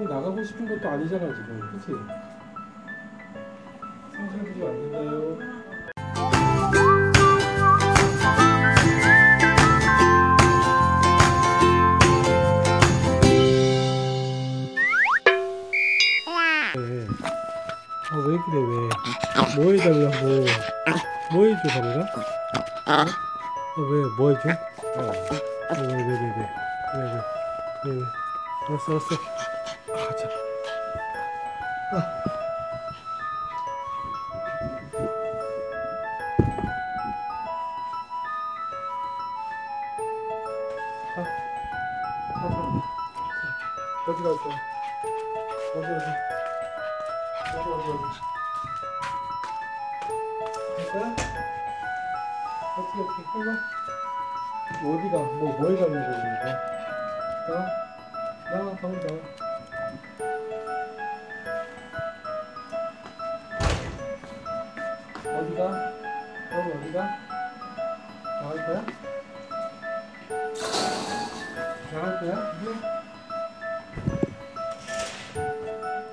나가고 싶은 것도 아니잖아 지금 그치? 상상되지 안 된다요 네. 아왜 그래 왜? 뭐 해달라고 뭐. 뭐 해줘 가리가? 아, 왜뭐 해줘? 어. 왜왜왜왜왜왜 왜, 왜, 왜, 왜, 왜. 알았어 알았어 아, 자. 아. 아. 아, 아. 자, 어디 갈 거야? 어디, 어디? 어디, 어디, 어디? 갈 거야? 어떻게, 어떻게, 끌려? 어디가 뭐 뭐에 그러는 거야? 나와 나와 방금 나와 어디가? 그럼 어디가? 나갈 거야? 나갈 거야? 이제?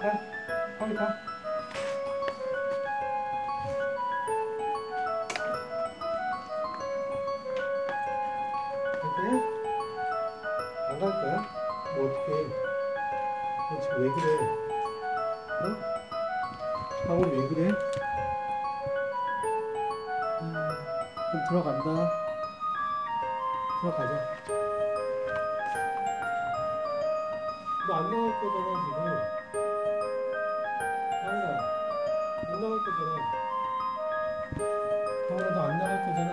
가 빨리 가갈 거야? 안갈 거야? 뭐 어떡해? 너 지금 왜 그래? 어? 방울 왜 그래? 좀 들어간다. 들어가자. 너 안 나갈 거잖아, 지금. 방울아, 안 나갈 거잖아. 방울아, 너안 나갈 거잖아.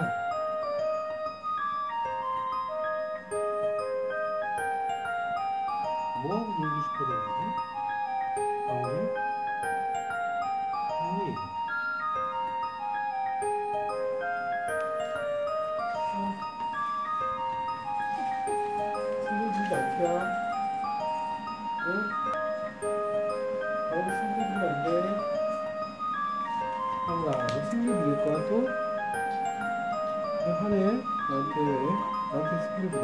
뭐하고 놀고 싶어 그러지? 방울이? 쓰지 않자 응? 방울이 신경 쓰면 안돼 방울아 너 신경 부릴 거야 또? 왜 화내? 나한테 왜? 나한테 스킬을 부려?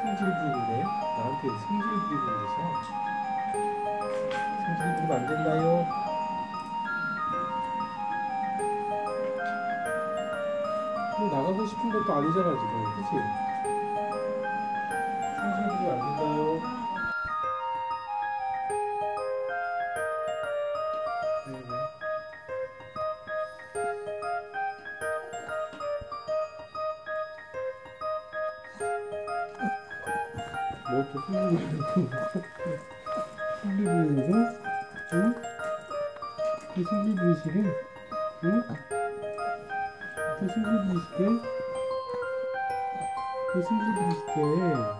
승질 부리는데 나한테 승질 부리고 그래서 승질 부리면 안 된다요 뭐 나가고 싶은 것도 아니잖아 지금 그치? 상승해주면 안 될까요? 네네. 뭐 이렇게 흘리고 흘리고 응? 그 숨겨주시게 응? 그 숨겨주시게 그 숨겨주시게